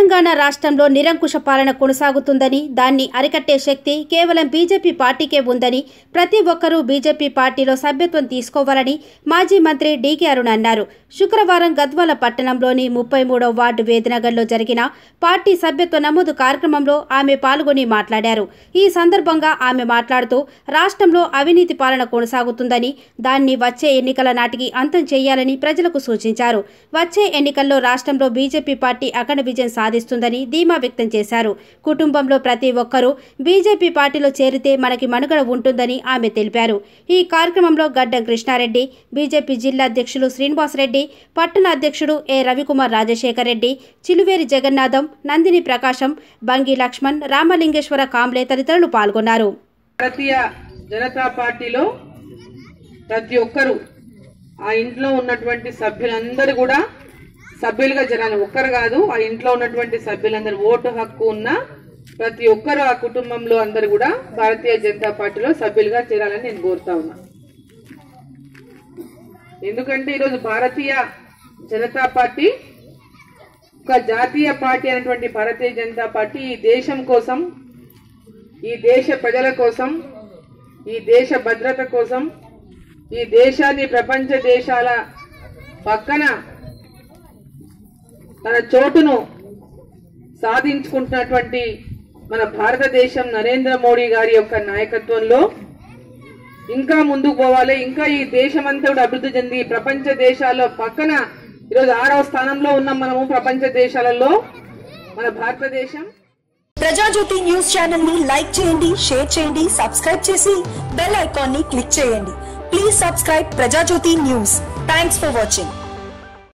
తెలంగాణ రాష్ట్రంలో నిరంకుశ పాలన కొనసాగుతుందని దాన్ని అరికట్టే శక్తి కేవలం బీజేపీ పార్టీకే ఉందని ప్రతి ఒక్కరూ బీజేపీ పార్టీలో సభ్యత్వం తీసుకోవాలని మాజీ మంత్రి డీకే అరుణ్ అన్నారు. శుక్రవారం గద్వాల పట్టణంలోని ముప్పై మూడో వార్డు వేదనగర్లో జరిగిన పార్టీ సభ్యత్వ నమోదు కార్యక్రమంలో ఆమె పాల్గొని మాట్లాడారు. ఈ సందర్భంగా ఆమె మాట్లాడుతూ రాష్ట్రంలో అవినీతి పాలన కొనసాగుతుందని దాన్ని వచ్చే ఎన్నికల నాటికి అంతం చేయాలని ప్రజలకు సూచించారు. వచ్చే ఎన్నికల్లో రాష్ట్రంలో బీజేపీ పార్టీ అఖండ విజయం సాధిస్తుందని ధీమా వ్యక్తం చేశారు. కుటుంబంలో ప్రతి ఒక్కరూ బీజేపీ పార్టీలో చేరితే మనకి మనుగడ ఉంటుందని ఆమె తెలిపారు. ఈ కార్యక్రమంలో గడ్డం కృష్ణారెడ్డి బీజేపీ జిల్లా అధ్యక్షులు శ్రీనివాసరెడ్డి పట్టణ అధ్యక్షుడు ఏ రవికుమార్ రాజశేఖర్ రెడ్డి చిలువేరి జగన్నాథం నందిని ప్రకాశం బంగి లక్ష్మణ్ రామలింగేశ్వర కాంబ్లే తదితరులు పాల్గొన్నారు. భారతీయ జనతా పార్టీలో ప్రతి ఒక్కరు ఆ ఇంట్లో ఉన్నటువంటి సభ్యులందరూ కూడా సభ్యులుగా జనాలు ఒక్కరు కాదు ఆ ఇంట్లో ఉన్నటువంటి సభ్యులందరూ ఓటు హక్కు ఉన్న ప్రతి ఒక్కరు ఆ కుటుంబంలో అందరూ కూడా భారతీయ జనతా పార్టీలో సభ్యులుగా చేరాలని నేను కోరుతా ఉన్నా. ఎందుకంటే ఈరోజు భారతీయ జనతా పార్టీ ఒక జాతీయ పార్టీ అయినటువంటి భారతీయ జనతా పార్టీ ఈ దేశం కోసం ఈ దేశ ప్రజల కోసం ఈ దేశ భద్రత కోసం ఈ దేశాన్ని ప్రపంచ దేశాల పక్కన తన చోటును సాధించుకుంటున్నటువంటి మన భారతదేశం నరేంద్ర మోడీ గారి యొక్క నాయకత్వంలో ఇంకా ముందుకు పోవాలి. ఇంకా ఈ దేశమంతా కూడా అభివృద్ధి చెంది ప్రపంచ దేశాల్లో పక్కన ఈరోజు ఆరవ స్థానంలో ఉన్నాం మనము ప్రపంచ దేశాలలో మన భారతదేశం. ప్రజాజ్యోతి న్యూస్ ఛానల్ని లైక్ చేయండి షేర్ చేయండి సబ్స్క్రైబ్ చేసి బెల్ ఐకాన్ని క్లిక్ చేయండి. Please subscribe Prajajyoti news. Thanks for watching.